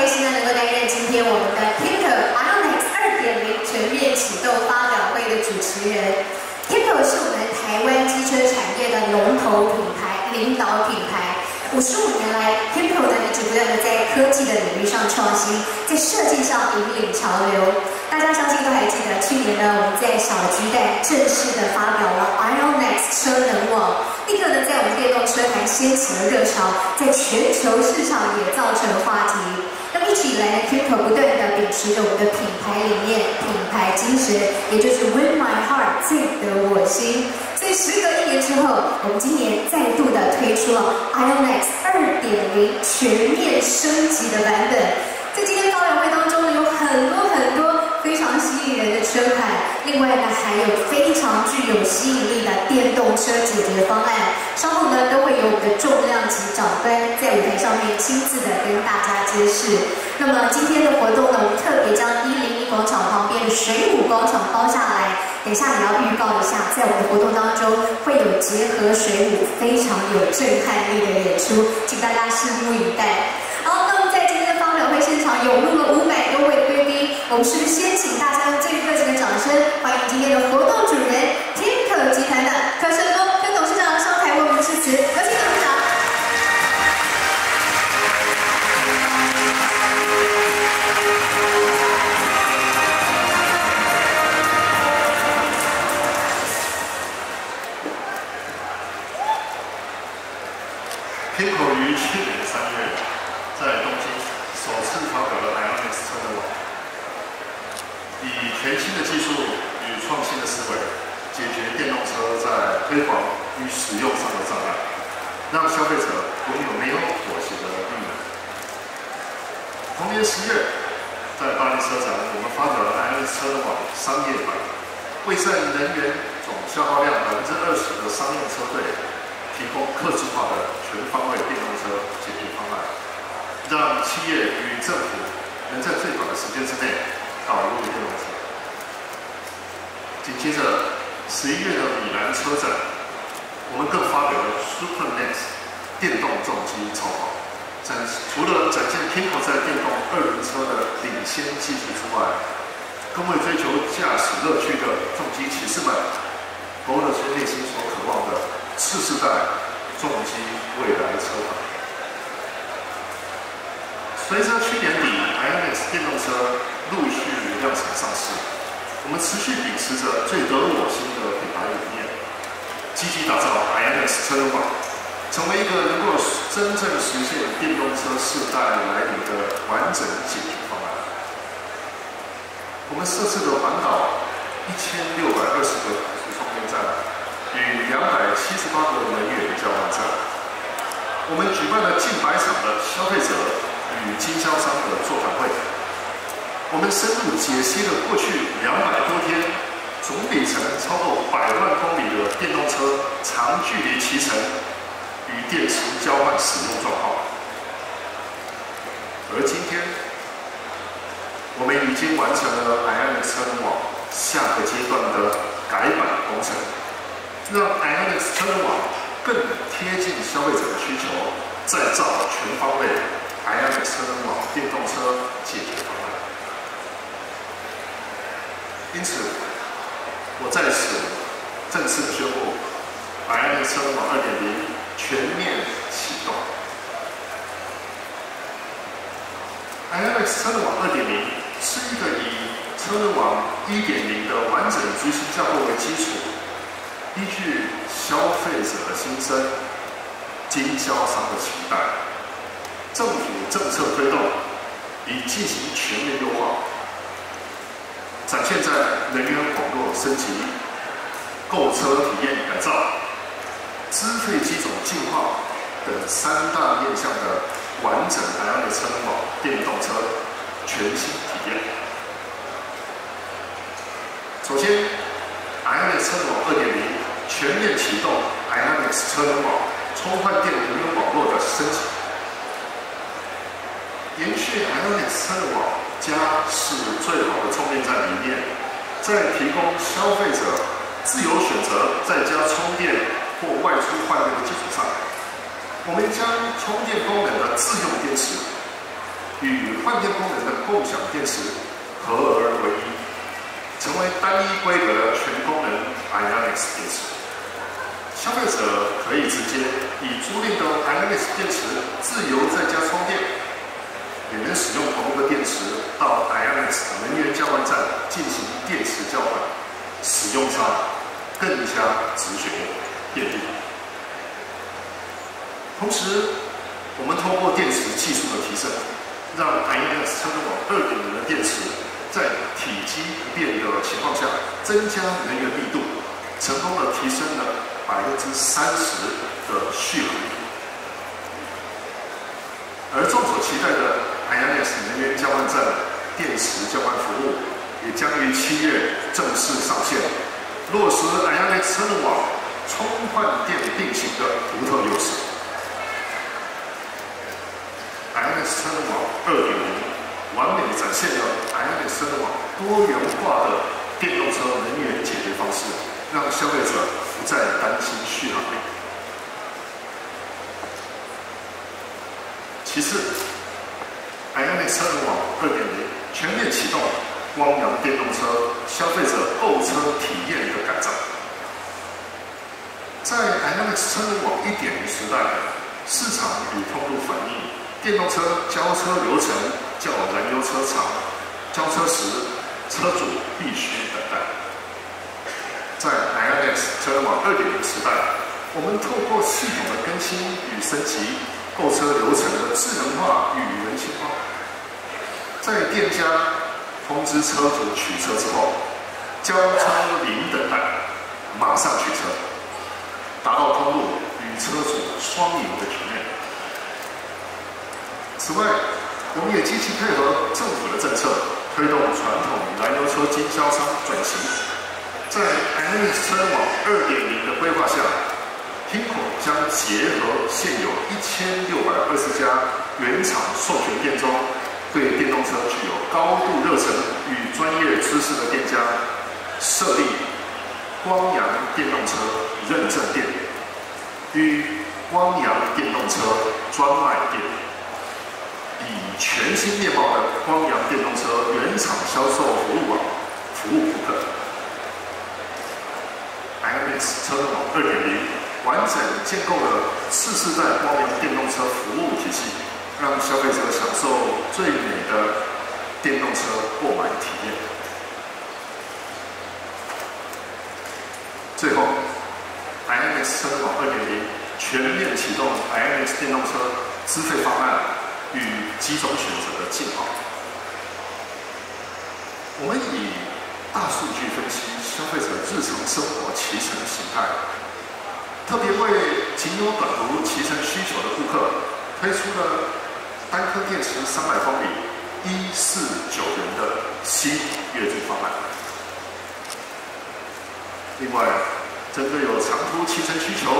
开心呢，能够担任今天我们的 Pinto Ionix 2.0全面启动发表会的主持人。Pinto 是我们台湾机车产业的龙头品牌、领导品牌。五十五年来，Pinto 呢一直不断的在科技的领域上创新，在设计上引领潮流。大家相信都还记得，去年呢我们在小巨蛋正式的发表了 Ionix 车能网。立刻呢，在我们电动车坛掀起了热潮，在全球市场也造成了话题。那么一直以来呢 k i p o 不断的秉持着我们的品牌理念、品牌精神，也就是 Win My Heart，最得我心。时隔一年之后，我们今年再度的推出了 IONX 2.0全面升级的版本。在今天发表会当中呢，有很多很多非常吸引人的车款。另外呢，还有非常具有吸引力的电动车解决方案。稍后呢，都会有我们的重量级长官在舞台上面亲自的跟大家揭示。那么今天的活动呢，我们特别将一零一广场旁边的水舞广场包下来。等一下也要预告一下，在我们的活动当中会有结合水舞非常有震撼力的演出，请大家拭目以待。好，那么在今天的发表会现场涌入，我们是不是先请大家用最热情的掌声欢迎今天的活动主人积极打造 IMX 车网，成为一个能够真正实现电动车世代来临的完整解决方案。我们设置了环岛一千六百二十个充电站与两百七十八个能源交换站，我们举办了近百场的消费者与经销商的座谈会。我们深入解析了过去两百多天总里程超过百万公里的电动车长距离骑乘与电池交换使用状况，而今天我们已经完成了 Ionix 车网下个阶段的改版工程，让 Ionix 车网更贴近消费者的需求，再造全方位 Ionix 车网电动车解决方案。因此，我在此正式宣布，iLX 车网2.0全面启动。Ionix 车网2.0是一个以车网1.0的完整执行架构为基础，依据消费者的心声、经销商的期待、政府政策推动，以进行全面优化。展现在能源网络升级、购车体验改造、资费机种进化等三大面向的完整 i 的车网电动车全新体验。首先，i 的车网2.0全面启动 i o n i x 车能网充换电能源网络的升级，延续 i o n i x 车能网。家是最好的充电站理念，在提供消费者自由选择在家充电或外出换电的基础上我们将充电功能的自用电池与换电功能的共享电池合而为一，成为单一规格的全功能 IONIX 电池。消费者可以直接以租赁的 IONIX 电池自由在家充电，也能使用同一个电池到 IONIX 能源交换站进行电池交换，使用上更加直觉便利。同时，我们通过电池技术的提升，让 IONIX 车联网2.0的电池在体积不变的情况下，增加能源密度，成功的提升了。百分之三十的续航力，而众所期待的 IONIX 能源交换站电池交换服务，也将于七月正式上线，落实 IONIX 车网充换电并行的独特优势。IONIX 车网二点零，完美展现了 IONIX 车网多元化的电动车能源解决方式，让消费者。不再担心续航力。其次，IONIQ 车联网2.0全面启动光阳电动车消费者购车体验的改造。在 IONIQ 车联网1.0时代，市场与通路反映电动车交车流程较燃油车长，交车时车主必须等待。在 IONIX 车联网2.0时代，我们透过系统的更新与升级，购车流程的智能化与人性化，在店家通知车主取车之后，交车零等待，马上取车，达到通路与车主双赢的局面。此外，我们也积极配合政府的政策，推动传统燃油车经销商转型。在爱车网2.0的规划下 p i n k o 将结合现有1620家原厂授权店中，对电动车具有高度热忱与专业知识的店家，设立光阳电动车认证店与光阳电动车专卖店，以全新面貌的光阳电动车原厂销售服务网服务顾客。IONIX 车网2.0完整建构了次世代光阳电动车服务体系，让消费者享受最美的电动车购买体验。最后，IONIX 车网2.0全面启动 IONIX 电动车资费方案与几种选择的计划。我们以大数据分析消费者日常生活骑乘形态，特别为仅有短途骑乘需求的顾客，推出了单颗电池三百公里一四九元的新月租方案。另外，针对有长途骑乘需求，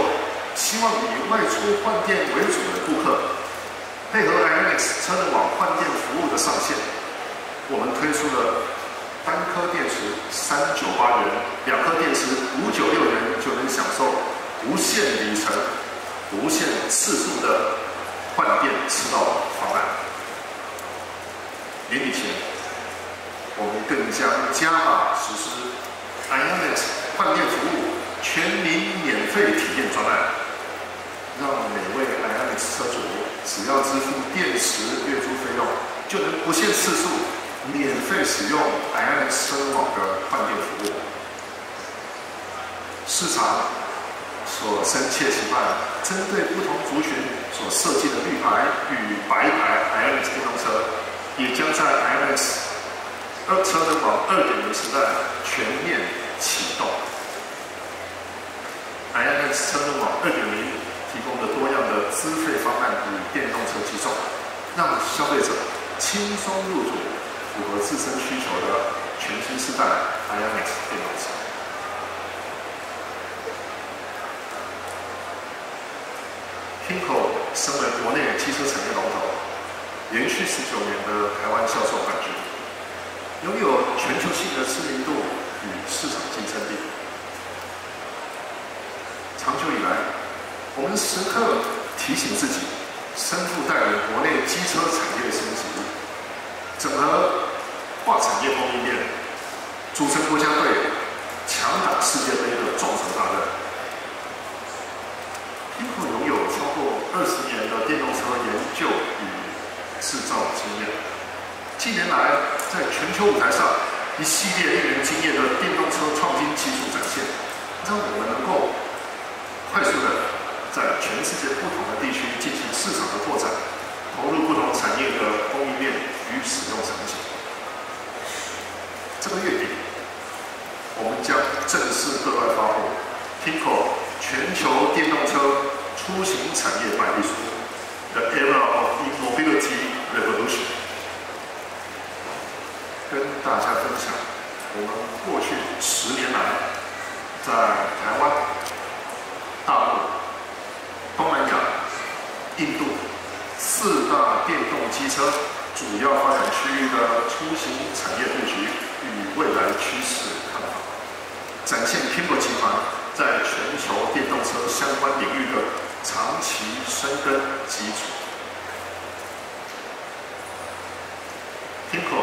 希望以外出换电为主的顾客，配合 IMX 车的网换电服务的上线，我们推出了。单颗电池三九八元，两颗电池五九六元就能享受无限里程、无限次数的换电吃到方案。年底前，我们更将加码实施 IONIX 换电服务全民免费体验专案，让每位 IONIX 车主只要支付电池月租费用，就能不限次数。免费使用 IONIX 车网的换电服务，市场所深切期盼，针对不同族群所设计的绿牌与白牌 IONIX 电动车，也将在 IONIX 二车的网二点零时代全面启动。IONIX 车的网二点零提供了多样的资费方案与电动车机种，让消费者轻松入主。符合自身需求的全新时代 IONIX 电动车。p i n k o 身为国内汽车产业龙头，连续十九年的台湾销售冠军，拥有全球性的知名度与市场竞争力。长久以来，我们时刻提醒自己，身负带领国内机车产业升级，整合跨产业供应链，组成国家队，强打世界杯的重责大任。二十年的电动车研究与制造经验，近年来在全球舞台上一系列令人惊艳的电动车创新技术展现，让我们能够快速的在全世界不同的地区进行市场的拓展，投入不同产业的供应链与使用场景。这个月底，我们将正式对外发布 p i c o 全球电动车出行产业白皮书，The Era of E-mobility Revolution，跟大家分享我们过去十年来在台湾、大陆、东南亚、印度四大电动机车主要发展区域的出行产业布局与未来趋势看法，展现 k i m b e r 集团。在全球电动车相关领域的长期深耕基础 t i n k o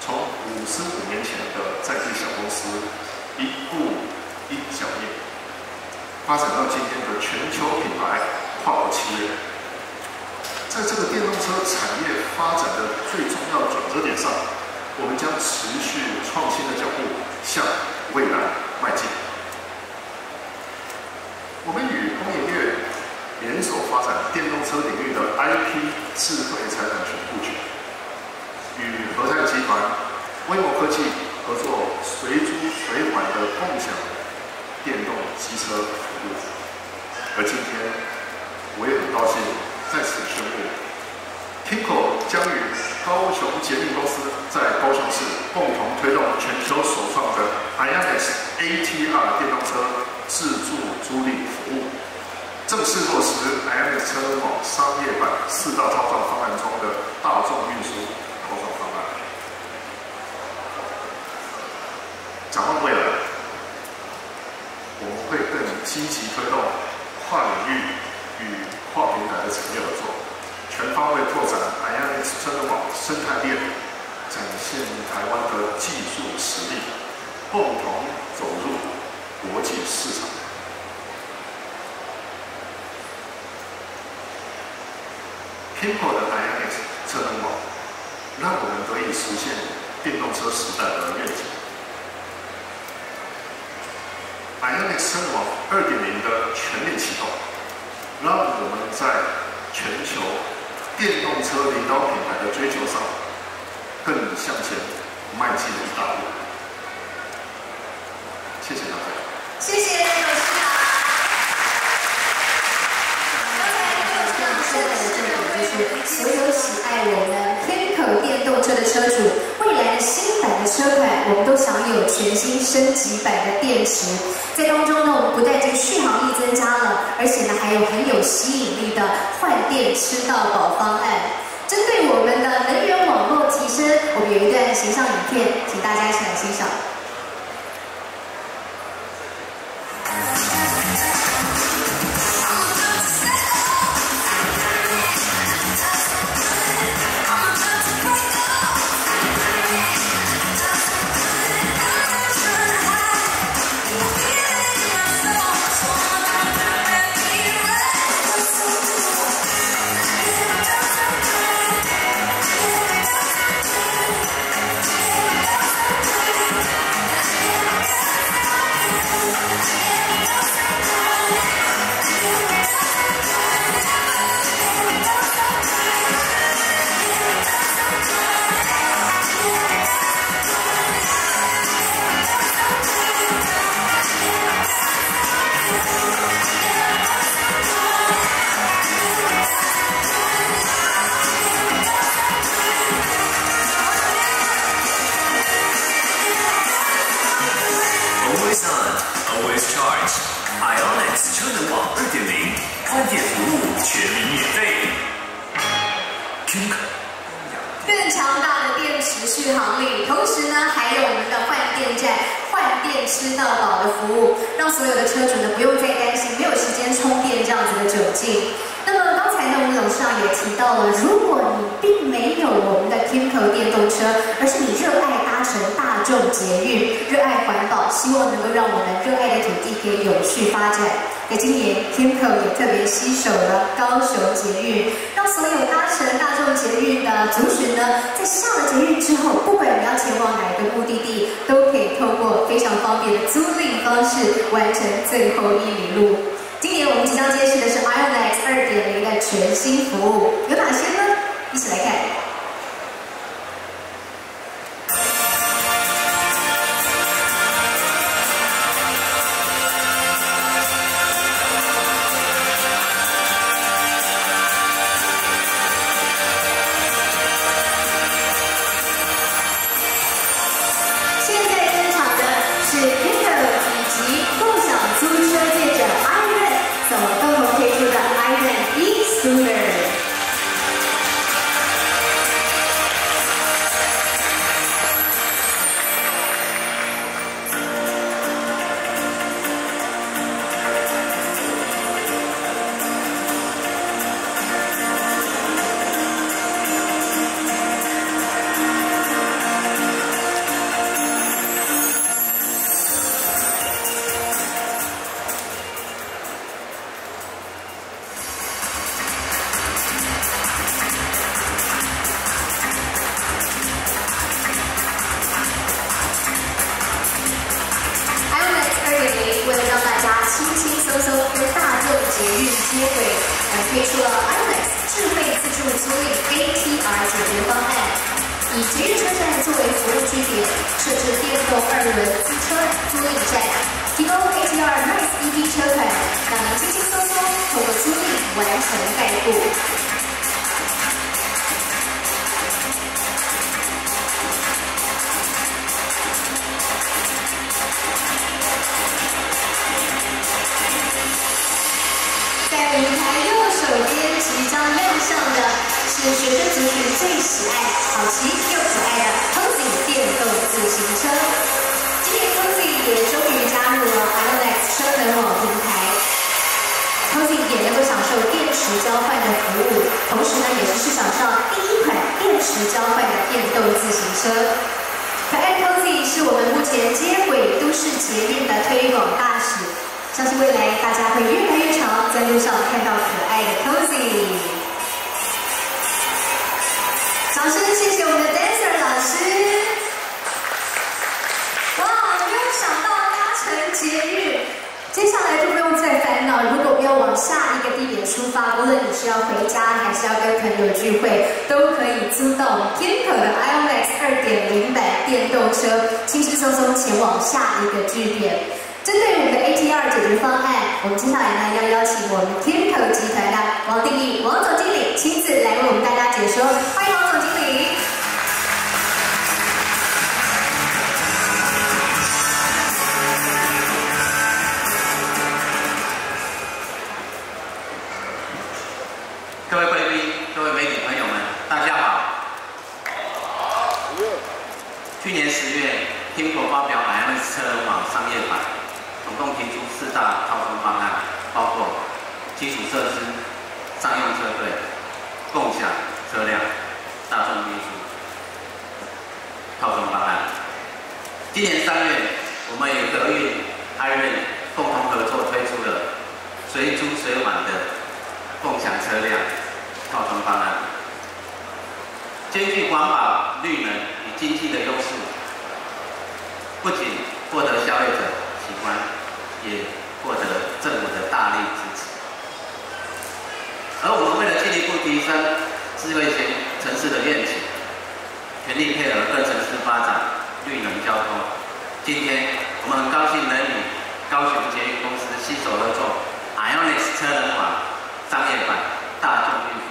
从五十五年前的在地小公司，一步一脚印，发展到今天的全球品牌跨国企业。在这个电动车产业发展的最重要转折点上，我们将持续创新的脚步向未来迈进。我们与工业院发展电动车领域的 IP 智慧财产权布局，与和泰集团、威摩科技合作随租随还的共享电动机车服务。而今天，我也很高兴在此宣布，Tinko 将与高雄捷运公司在高雄市共同推动全球首创的 IONIS ATR 电动车。自助租赁服务正式落实 IONIS 车网商业版四大套装方案中的大众运输套装方案。展望未来，我们会更积极推动跨领域与跨平台的产业合作，全方位拓展 IONIS 车网生态链，展现台湾的技术实力，共同走入。国际市场，Pimco 的 IONIS 车灯网，让我们得以实现电动车时代的愿景。IONIS 车网2.0的全面启动，让我们在全球电动车领导品牌的追求上，更向前迈进了一大步。谢谢大家。谢谢未来的新版的车款，我们都享有全新升级版的电池。在当中呢，我们不但这个续航力增加了，而且呢还有很有吸引力的换电吃到饱方案。针对我们的能源网络提升，我们有一段形象影片，请大家一起来欣赏。always charge，ionics 车能宝2.0，宽电服务全民免费。更强大的电池续航力，同时呢还有我们的换电站，换电吃到饱的服务，让所有的车主呢不用再担心没有时间充电这样子的窘境。那么刚才呢吴总身上也提到了，如果你并没有我们的 Kindle 电动车，而是你热爱。搭乘大众捷运，热爱环保，希望能够让我们热爱的土地可以有序发展。那今年天酷也特别携手了高雄捷运，让所有搭乘大众捷运的族群呢，在下了捷运之后，不管你要前往哪一个目的地，都可以透过非常方便的租赁方式完成最后一里路。今年我们即将揭示的是 IONX 2.0的全新服务，有哪些呢？一起来看。可爱 Cozy 是我们目前接轨都市捷运的推广大使，相信未来大家会越来越常在路上看到可爱的 Cozy。掌声谢谢我们的 Dancer 老师。哇，没有想到搭乘捷运，接下来就不用再。如果要往下一个地点出发无论你是要回家还是要跟朋友聚会都可以租到天可的 imax 二点零版电动车轻轻松松前往下一个据点。针对我们的 atr 解决方案我们接下来呢要邀请我们天可集团的王定义王总经理亲自来为我们大家解说。欢迎王总经理。去年十月苹果发表了 m 车网商业版总共提出四大套装方案包括基础设施商用车队共享车辆大众运输套装方案。今年三月我们与德运艾瑞共同合作推出了随租随晚的共享车辆套装方案。兼具环保、绿能与经济的优势，不仅获得消费者喜欢，也获得政府的大力支持。而我们为了进一步提升智慧型城市的愿景，全力配合各城市发展绿能交通。今天我们很高兴能与高雄捷运公司携手合作 i o n i s 车轮款商业版大众运。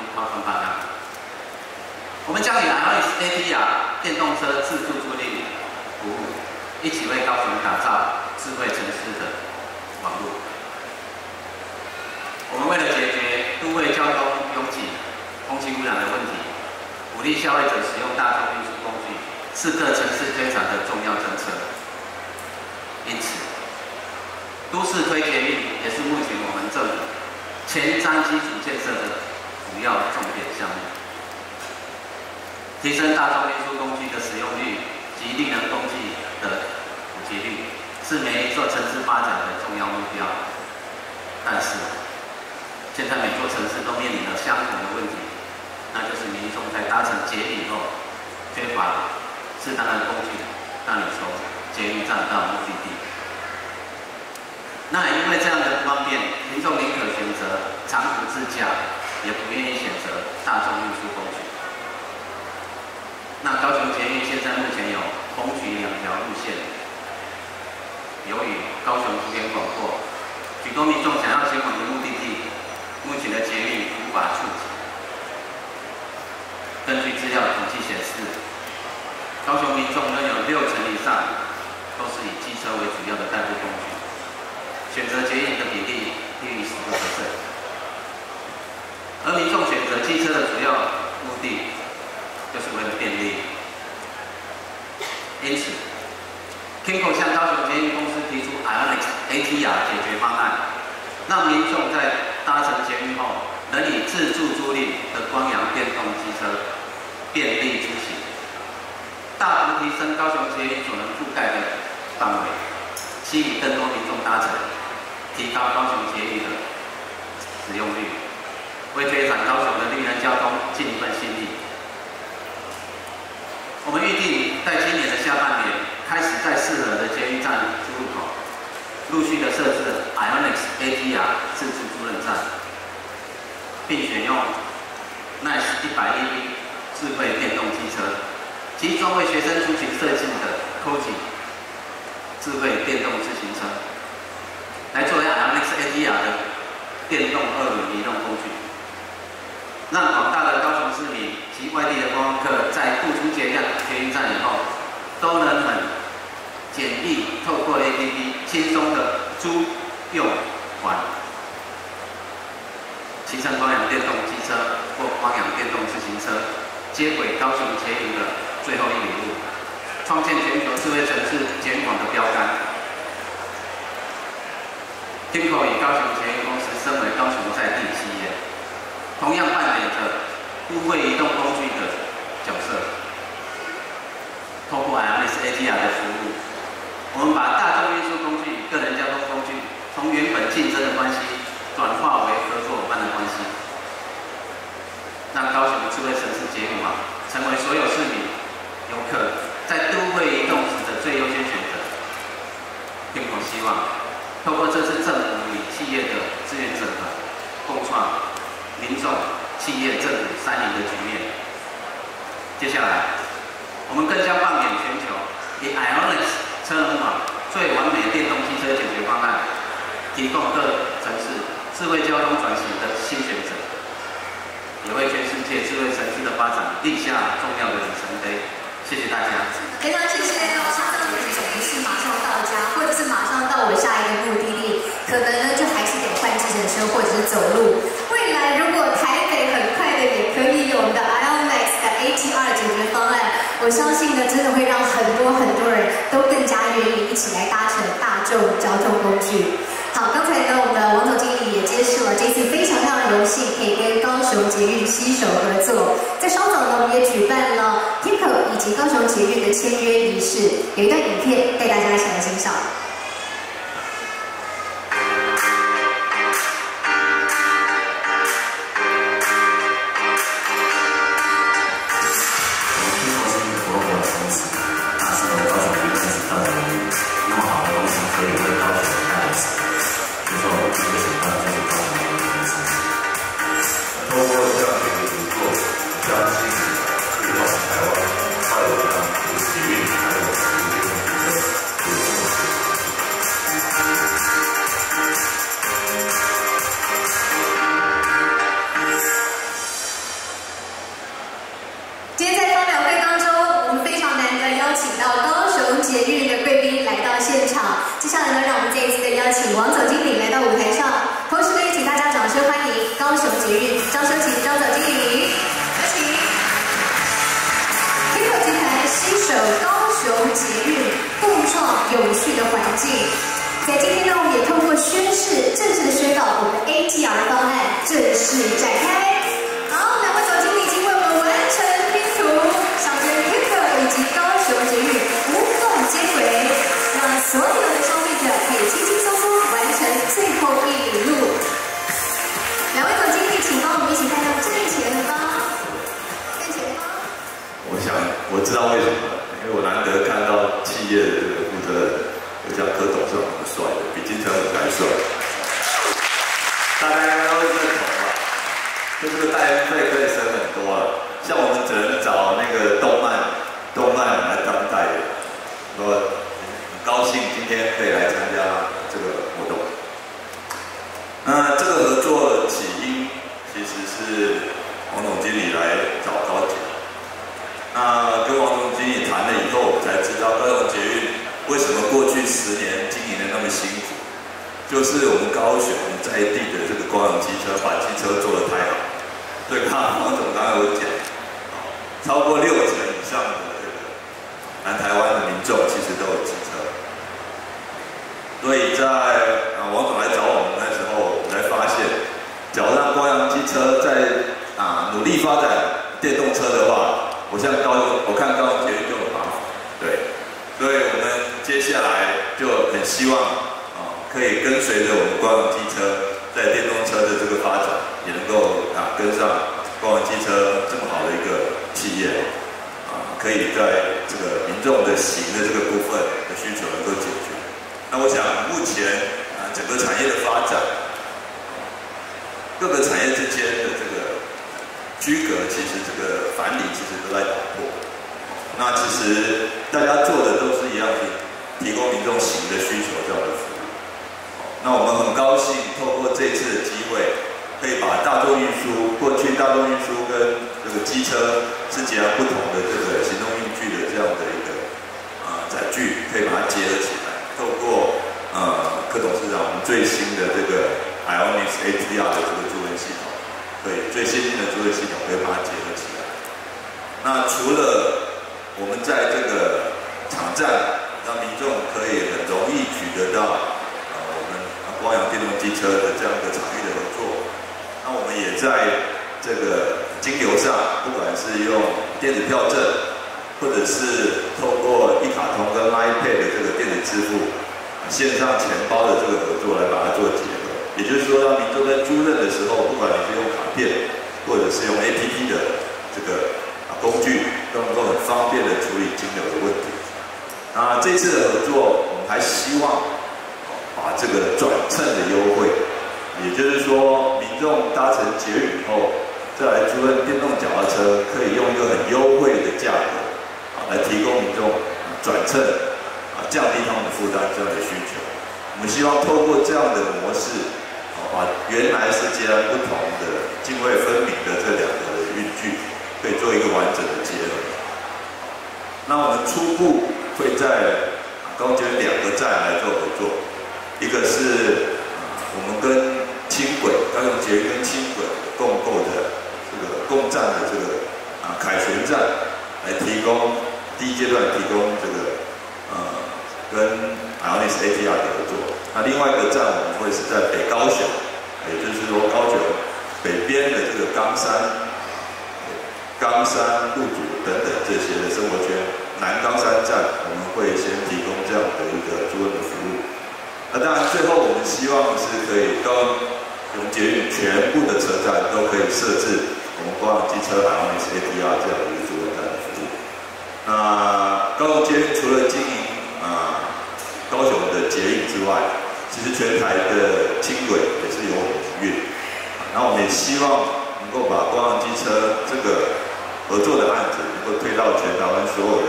我们将以 L S A T 啊电动车自助助力服务，一起为高雄打造智慧城市的网络。我们为了解决都会交通拥挤、空气污染的问题，鼓励消费者使用大众运输工具，是各城市宣传的重要政策。因此，都市推捷运也是目前我们政府前瞻基础建设的主要重点项目。提升大众运输工具的使用率及利能工具的普及率，是每一座城市发展的重要目标。但是，现在每座城市都面临着相同的问题，那就是民众在搭乘捷运后，缺乏适当的工具让你从捷运站到目的地。那因为这样的不方便，民众宁可选择长途自驾，也不愿意选择大众运输。捷运现在目前有红橘两条路线，由于高雄幅员广阔，许多民众想要前往的目的地，目前的捷运无法触及。根据资料统计显示，高雄民众仍有六成以上都是以机车为主要的代步工具，选择捷运的比例低于十个 percent，而民众选择机车的主要目的。就是为了便利，因此，Kinko 向高雄捷运公司提出 Ionic ATR 解决方案，让民众在搭乘捷运后，能以自助租赁的光阳电动机车便利出行，大幅提升高雄捷运所能覆盖的范围，吸引更多民众搭乘，提高高雄捷运的使用率，为推展高雄的绿能交通尽一份心力。我们预定在今年的下半年开始，在适合的捷运站出入口，陆续的设置 Ionics ATR 自助租赁站，并选用 Nice 100 EV 智慧电动机车及专为学生出行设计的 Koji 智慧电动自行车，来作为 Ionics ATR 的电动二轮移动工具，让广大的高雄市民。及外地的观光客在步出捷运站以后，都能很简易透过 APP 轻松的租用还，骑乘光阳电动机车或光阳电动自行车，接轨高雄捷运的最后一里路，创建全球智慧城市捷运的标杆。天口以高雄捷运公司身为高雄在地企业，同样扮演着。都会移动工具的角色，透过 M S A T R 的服务，我们把大众运输工具与个人交通工具从原本竞争的关系转化为合作伙伴的关系，让高雄智慧城市捷运网成为所有市民游客在都会移动时的最优先选择。并我希望，透过这次政府与企业的资源整合，共创民众。企业、政府三赢的局面。接下来，我们更加放眼全球以 Ionics 车能网最完美的电动汽车解决方案，提供各城市智慧交通转型的新选择，也为全世界智慧城市的发展立下重要的里程碑。谢谢大家。非常谢谢。我相信你总不是马上到家，或者是马上到我下一个目的地，可能呢就还是得换计程车或者是走路。未来如果台北很快的也可以有我们的 IOMAX 的 ATR 解决方案，我相信呢真的会让很多很多人都更加愿意一起来搭乘大众交通工具。好，刚才呢我们的王总经理也揭示了这次非常漂亮的游戏可以跟高雄捷运携手合作。在稍早呢我们也举办了 TICO 以及高雄捷运的签约仪式，有一段影片带大家一起来欣赏。希望啊可以跟随着我们光阳机车在电动车的这个发展，也能够啊跟上光阳机车这么好的一个企业啊，可以在这个民众的行的这个部分的需求能够解决。那我想目前啊整个产业的发展，各个产业之间的这个居隔，其实这个藩篱其实都在打破。那其实大家做的都是一样，是提供民众行的需求这样的服务。那我们很高兴透过这次的机会，可以把大众运输过去大众运输跟这个机车是截然不同的这个行动运具的这样的一个啊载具，可以把它结合起来。透过呃柯董事长我们最新的这个 Ionis ATR 的这个助能系统，对最先进的助能系统可以把它结合起来。那除了我们在这个场站让民众可以很容易取得到啊我们啊光阳电动机车的这样一个场域的合作，那我们也在这个金流上，不管是用电子票证。或者是透过一卡通跟 iPad 的这个电子支付、线上钱包的这个合作来把它做结合，也就是说，让民众在租赁的时候，不管你是用卡片或者是用 APP 的这个啊工具，都能够很方便的处理金流的问题。那这次的合作，我们还希望把这个转乘的优惠，也就是说，民众搭乘捷运以后，再来租赁电动脚踏车，可以用一个很优惠的价格。啊来提供民众转乘啊，降低他们的负担这样的需求。我们希望透过这样的模式，啊，把原来是截然不同的、泾渭分明的这两个的运具，可以做一个完整的结合。那我们初步会在高捷两个站来做合作，一个是我们跟轻轨高雄捷运跟轻轨共构的这个共站的这个啊凯旋站来提供。第一阶段提供这个呃跟 Ionix ATR 的合作，那另外一个站我们会是在北高雄，也就是说高雄北边的这个冈山、冈山、鹿竹等等这些的生活圈，南冈山站我们会先提供这样的一个租赁的服务。那当然最后我们希望是可以高雄捷运全部的车站都可以设置我们光机车 Ionix ATR 这样的一个租赁站的服务。那高雄除了经营啊高雄的捷运之外，其实全台的轻轨也是由我们营运。那我们也希望能够把光阳机车这个合作的案子能够推到全台湾所有的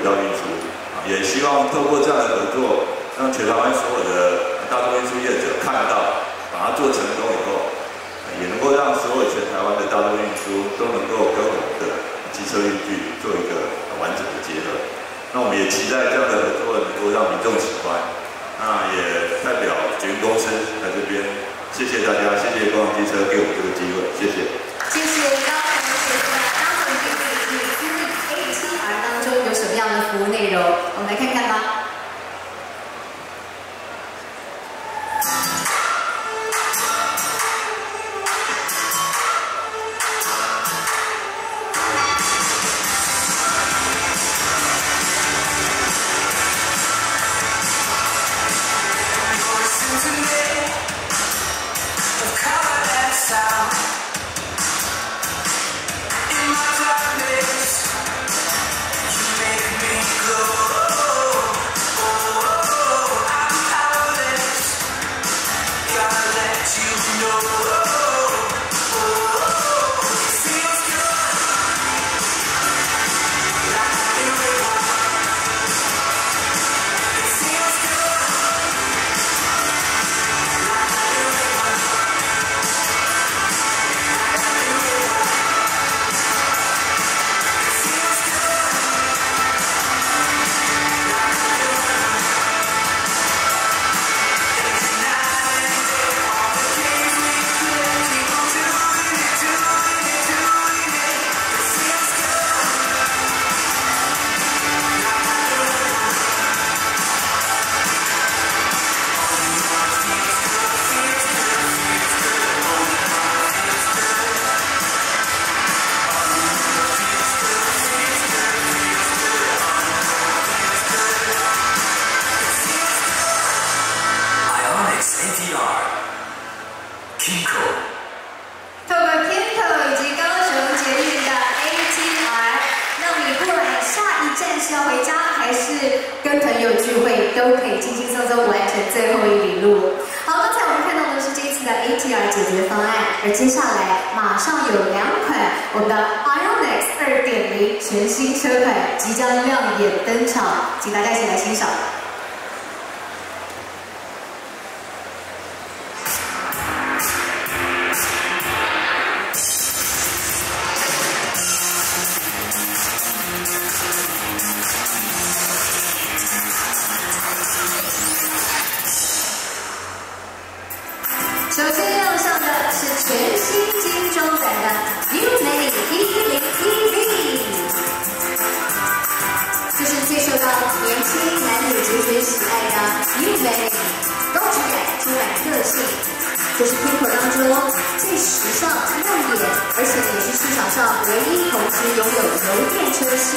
轨道运输，也希望透过这样的合作，让全台湾所有的大众运输业者看到，把它做成功以后，也能够让所有全台湾的大众运输都能够跟我们的。机车运具做一个完整的结合，那我们也期待这样的合作能够让民众喜欢。那也代表捷运公司在这边，谢谢大家，谢谢光阳机车给我们这个机会，谢谢。谢谢服务内容？我们来看看吧。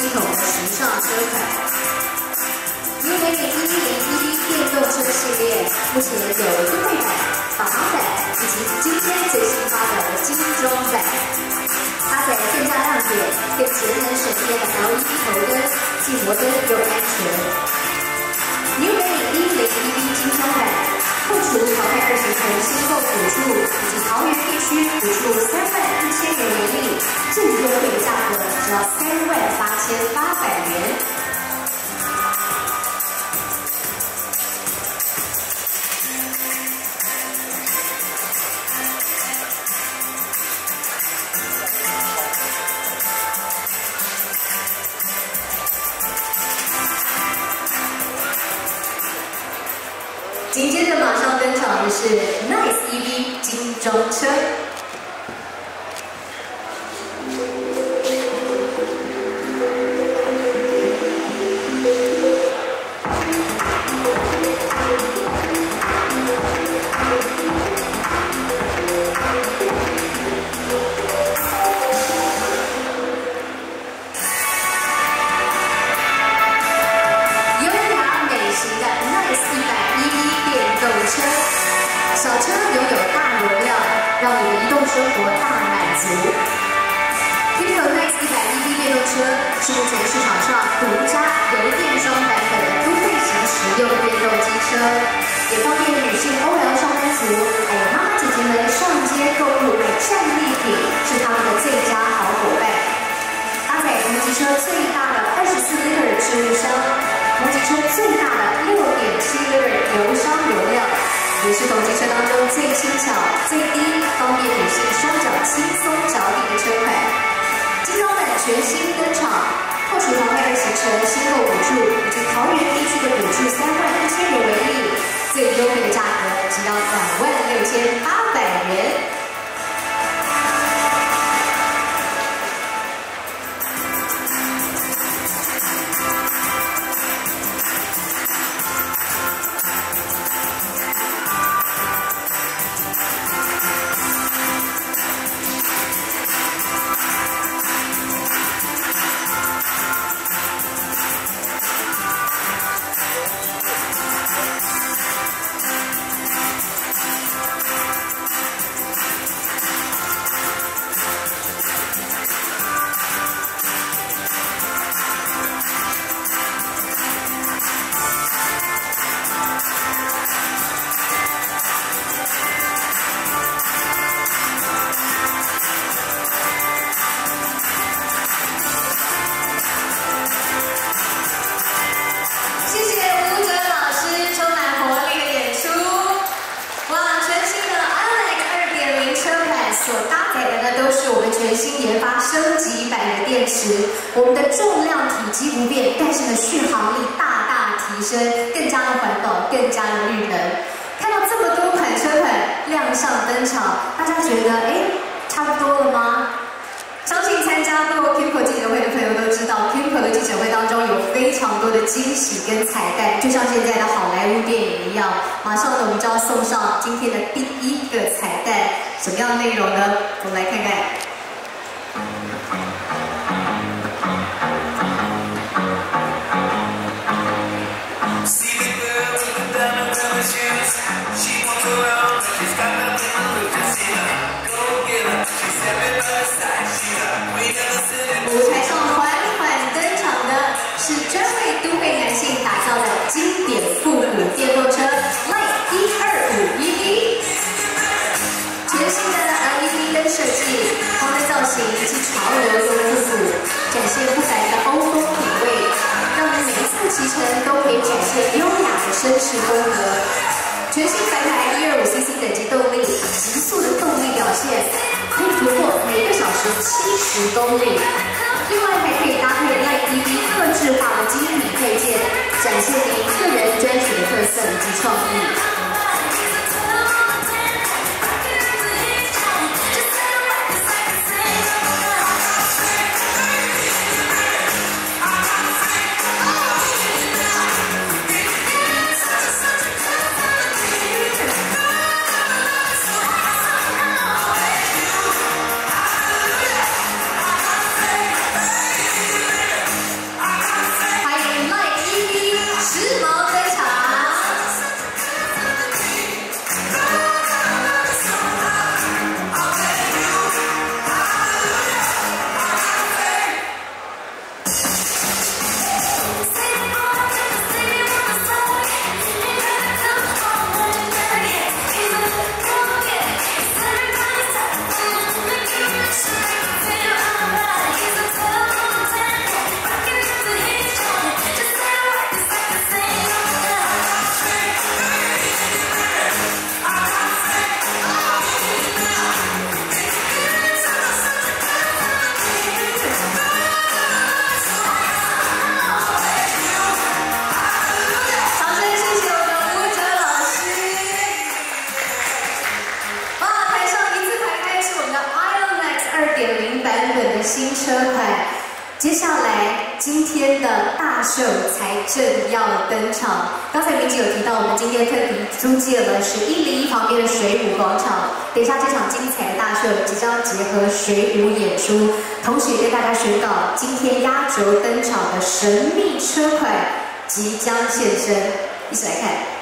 系统的时尚生产因为一零一一电动车系列目前有尊贵版宝马版以及今天最新发的精装版搭载更加亮点更节能省电的 led 头灯既摩登又安全因为一零一一精装版后厨淘汰二十层新后辅助桃园地区补助三万一千元为例最优惠的价格只要三万八千八百元。紧接着马上登场的是 Doctor. 十公里。另外还可以搭配赖滴滴特制化的精品配件，展现您个人专属的特色以及创意。水舞演出，同时也跟大家宣告，今天压轴登场的神秘车款即将现身，一起来看。